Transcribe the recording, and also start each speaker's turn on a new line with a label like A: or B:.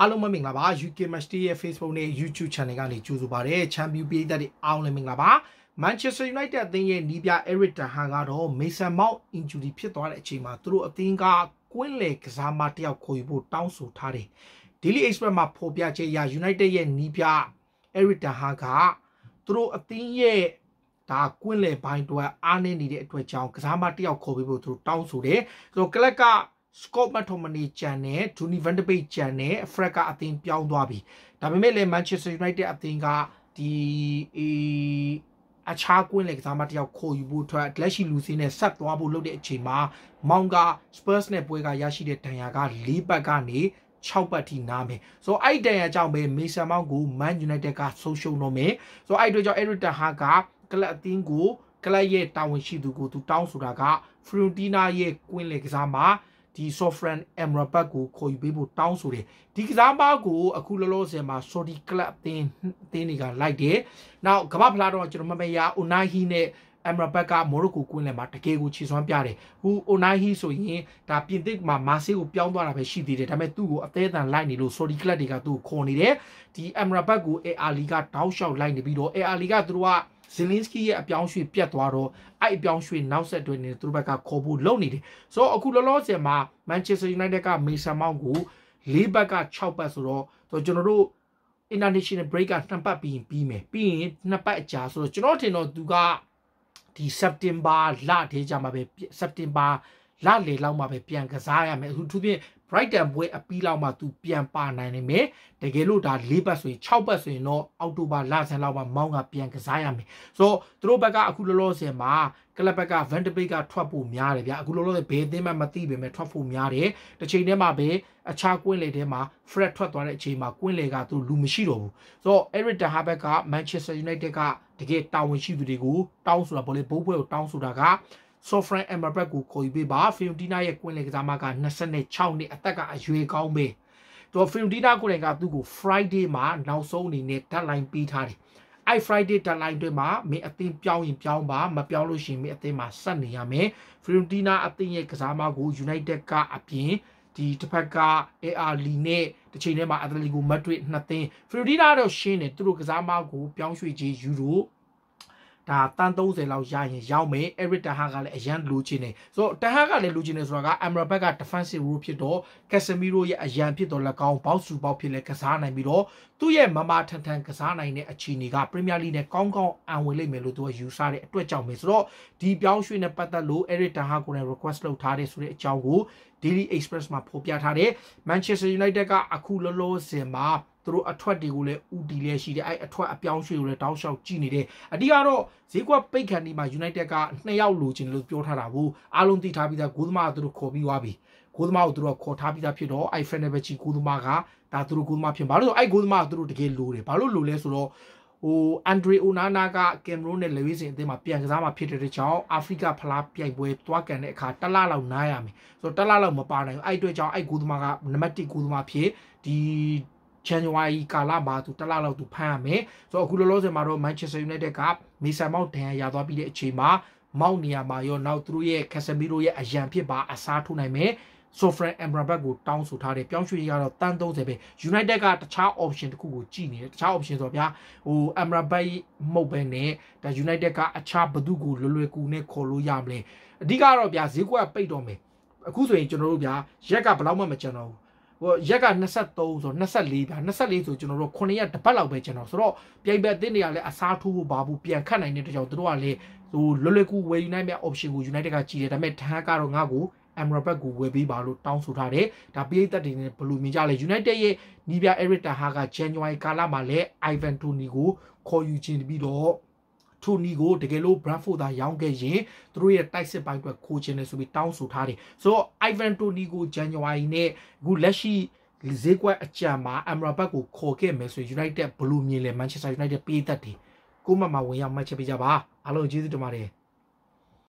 A: အားလုံးမင်္ဂလာပါ UK Match Day ရဲ့ Facebook နဲ့ YouTube Channel ကနေကြိုဆိုပါရစေ။ Champion ပြည်သက်တွေအားလုံးမင်္ဂလာပါ။ Manchester United အသင်းရဲ့နီးပြ Eric Ten Hag ကတော့ Mason Mount injury ဖြစ်သွားတဲ့အချိန်မှာသူတို့အသင်းကကွင်းလေကစားမတယောက်ခေါ်ယူဖို့တောင်းဆိုထားတယ်။ Daily Express မှာဖော်ပြချက်အရ United ရဲ့နီးပြ Eric Ten Hag ကသူတို့အသင်းရဲ့ဒါကွင်းလေပိုင်းအတွက်အားနည်းနေတဲ့အတွက်ကြောင့်ကစားမတယောက်ခေါ်ပြီးဖို့သူတို့တောင်းဆိုတယ်။ဆိုတော့ကလပ်က Scott McTominay ကြံနဲ့ Donny van de Beek ကြံနဲ့ Fred ကအသင်းပြောင်းသွားပြီဒါပေမဲ့လည်း Manchester United အသင်းကဒီအခြားကွင်းလေကစားမတယောက်ခေါ်ယူဖို့အတွက်လက်ရှိလူစင်းနဲ့ဆက်သွားဖို့လုပ်တဲ့အချိန်မှာမောင်က Spurs နဲ့ပွဲကရရှိတဲ့ဒဏ်ရာက၄ပတ်ကနေ6ပတ်ထိနားမယ်ဆိုတော့အဲ့တန်ရကြောင့်ပဲမေဆန်မောင်ကို Man United ကဆုံးရှုံးတော့မယ်ဆိုတော့အဲ့အတွက်ကြောင့် Eric Ten Hag ကကလပ်အသင်းကိုကလပ်ရဲ့တာဝန်ရှိသူကိုသူတောင်းဆိုတာက Fiorentina ရဲ့ကွင်းလေကစားမှာ ဒီ Sofran Amrabat ကိုခေါ်ယူပေးဖို့တောင်းဆိုတယ်ဒီကစားပါကိုအခုလောလောဆယ်မှာ Saudi Club အသင်းအသင်းတွေကလိုက်တယ်နောက်ကမ္ဘာဖလားတော့ကျွန်တော်မမေးရ Unai နဲ့အမ်ရာဘတ်ကမော်ရိုကိုကွင်းလယ်မှာတကယ်ကိုခြေစွမ်းပြတယ်။ဟူအိုနိုင်ဟီဆိုရင်ဒါပြင်သစ်မှာမာဆေးကိုပြောင်းသွားတာပဲရှိသေးတယ်။ဒါပေမဲ့သူ့ကိုအသေးအံလိုက်နေလို့ဆော်ဒီကလပ်တွေကသူ့ကိုခေါ်နေတယ်။ဒီအမ်ရာဘတ်ကိုအေအာလီကတောက်လျှောက်လိုက်နေပြီးတော့အေအာလီကသူတို့က ဇလင်းစကီရဲ့အပြောင်းရွှေ့ပြတ်သွားတော့အဲ့အပြောင်းရွှေ့နောက်ဆက်တွဲနေသူတို့ဘက်ကခေါ်ဖို့လုပ်နေတယ်။ဆိုတော့အခုလောလောဆယ်မှာ Manchester United ကမေဆန်မောင်းကို၄ဘက်က6ဘက်ဆိုတော့ကျွန်တော်တို့ international break ကနှစ်ပတ်ပြီးပြီးမယ်ပြီးရင်နှစ်ပတ်အကြာဆိုတော့ကျွန်တော်ထင်တော့သူကဒီ September လထဲကြမှာပဲ September လလေလောက်မှာပဲပြန်ကစားရမယ်အခုသူဖြင့် Brighton ပွဲအပီးလောက်မှသူပြန်ပါနိုင်နေမယ်တကယ်လို့ဒါ၄ပတ်ဆိုရင်6ပတ်ဆိုရင်တော့အောက်တိုဘာလဆန်းလောက်မှမောင်းကပြန်ကစားရမယ်ဆိုတော့သူတို့ဘက်ကအခုလောလောဆယ်မှာကလပ်ဘက်က Van de Beek ကထွက်ဖို့များတယ်ဗျအခုလောလောဆယ်ဘယ်အသင်းမှမသိပေမဲ့ထွက်ဖို့များတယ်တစ်ချိန်တည်းမှာပဲအခြားကွင်းလေထဲမှာ Fred ထွက်သွားတဲ့အချိန်မှာကွင်းလေကသူလူမရှိတော့ဘူးဆိုတော့ Eric Ten Hag က Manchester United ကတကယ်တာဝန်ရှိသူတွေကိုတောင်းဆိုတာပေါ့လေဘိုးဘွဲကိုတောင်းဆိုတာက Sofran Amrabat ကိုခေါ်ယူပေးပါ Fiorentina ရဲ့ကွင်းလေကစားမက26နှစ်အသက်ကအရွယ်ကောင်းပဲသူ Fiorentina ကိုယ်တိုင်ကသူ့ကို Friday မှာနောက်ဆုံးအနေနဲ့ deadline ပေးထားတယ်အဲ့ Friday deadline တွေမှာမင်းအသင်းပြောင်းရင်ပြောင်းပါမပြောင်းလို့ရှိရင်မင်းအသင်းမှာဆက်နေရမယ် Fiorentina အသင်းရဲ့ကစားမကို United ကအပြင်ဒီတစ်ဖက်က AR လီနဲ့တစ်ချိန်ထဲမှာ Atletico Madrid နှစ်သင်း Fiorentina တော့ရှင်းတယ်သူတို့ကစားမကိုပြောင်းရွှေ့ခြင်းယူရို ဒါတန်30လောက်ရရင်ရောက်မယ် Eric Ten Hag ကလည်းအရန်လိုချင်တယ်ဆိုတော့ Ten Hag ကလည်းလိုချင်တယ်ဆိုတာက Amrabat က defensive role ဖြစ်တော့ Casemiro ရဲ့အရန်ဖြစ်တော့လက်ကောင်းဘောက်စုဘောက်ဖြစ်လဲကစားနိုင်ပြီးတော့သူ့ရဲ့မမထန်ထန်ကစားနိုင်တဲ့အခြေအနေက Premier League နဲ့ကောင်းကောင်းအံဝင်လိမ့်မယ်လို့သူကယူဆတဲ့အတွက်ကြောင့်ပဲဆိုတော့ဒီပြောင်းရွှေ့နဲ့ပတ်သက်လို့ Eric Ten Hag ကိုလည်း request လုပ်ထားတယ်ဆိုတဲ့အကြောင်းကို Daily Express မှာဖော်ပြထားတယ် Manchester United ကအခုလောလောဆယ်မှာ သူတို့အထွက်တွေကိုလည်းဥတီလည်းရှိတယ်အဲ့အထွက်အပြောင်းရွှေ့ကိုလည်းတောက်လျှောက်ကြည့်နေတယ်အဓိကတော့ဈေးကွက်ပိတ်ခံဒီမှာ United ကနှစ်ယောက်လိုချင်လို့ပြောထားတာကိုအားလုံးသိထားပြီးသားဂိုးသမားကသူတို့ခေါ်ပြီးသွားပြီဂိုးသမားကိုသူတို့ခေါ်ထားပြီးသားဖြစ်တော့အဲ့ Fenerbahce ဂိုးသမားကဒါသူတို့ဂိုးသမားဖြစ်ဘာလို့လဲအဲ့ဂိုးသမားကသူတို့တကယ်လိုတယ်ဘာလို့လိုလဲဆိုတော့ဟိုအန်ဒရီအိုနာနာကကင်မရွန်နဲ့လေဝီစင်အသင်းမှာပြန်ကစားမှာဖြစ်တဲ့ကြောင့်အာဖရိကဖလားပြိုင်ပွဲတွားကန်တဲ့အခါတလလောက်နားရမယ်ဆိုတော့တလလောက်မပါနိုင်ဘူးအဲ့အတွက်ကြောင့်အဲ့ဂိုးသမားကနံပါတ်1ဂိုးသမားဖြစ်ဒီ January ကာလမှာသူတစ်လလောက်သူဖမ်းရမယ်ဆိုတော့အခုလောလောဆယ်မှာတော့ Manchester United ကမေဆန်မောက်ဒဏ်ရာရသွားပြီးတဲ့အချိန်မှာမောက်နေရာမှာရောနောက်သူတို့ရဲ့ Casemiro ရဲ့အရန်ဖြစ်ပါအစားထိုးနိုင်မယ် Sofran Amrabat ကိုတောင်းဆိုထားတယ်ပြောင်းရွှေ့ရတော့တန်း30ပဲ United ကတခြား option တခုကိုကြည့်နေတယ်တခြား option ဆိုတော့ဗျာဟို Amrabat မဟုတ်ပဲနဲ့ဒါ United ကအခြားဘသူကိုလွယ်လွယ်ကူနဲ့ခေါ်လို့ရမလဲအဓိကတော့ဗျာဈေးကွက်ပိတ်တော့မယ်အခုဆိုရင်ကျွန်တော်တို့ဗျာရက်ကဘယ်လောက်မှမကြံတော့ဘူး ဟိုရက်က23ဆို24ဗျာ24ဆိုကျွန်တော်တို့9ရက်တပတ်လောက်ပဲကျွန်တော်ဆိုတော့ပြိုင်ဘက်အသင်းတွေကလည်းအစားထိုးဖို့ဘာဘူးပြန်ခတ်နိုင်တဲ့တကြောင်တို့ကလည်းဟိုလွယ်လွယ်ကူဝယ်ယူနိုင်မဲ့ option ကို United ကကြည့်တယ်ဒါပေမဲ့တန်းကတော့ငါ့ကို Amrabat ကိုဝယ်ပေးပါလို့တောင်းဆိုထားတယ်ဒါပိတ်သက်တွေနဲ့ဘယ်လိုမြင်ကြလဲ United ရဲ့နီးပြ Eric Ten Hag က January ကာလမှာလည်း Ivan Toney ကိုခေါ်ယူခြင်းပြီးတော့ ထိုနီကိုတကယ်လို့ Bradford သာရောင်းခဲ့ရင်သူတို့ရဲ့တိုက်စစ်ပိုင်းအတွက်ခိုးချင်တယ်ဆိုပြီးတောင်းဆိုထားတယ်ဆိုတော့ Ivan Toney ကို January နဲ့အခုလက်ရှိဈေးကွက်အကြံမှာ Amrabat ကိုခေါ်ခဲ့မယ်ဆိုရင် United ဘယ်လိုမြင်လဲ Manchester United ပေးသက်တယ်ကိုမမဝင်ရောက်မှတ်ချက်ပေးကြပါအားလုံးကျေးဇူးတင်ပါတယ်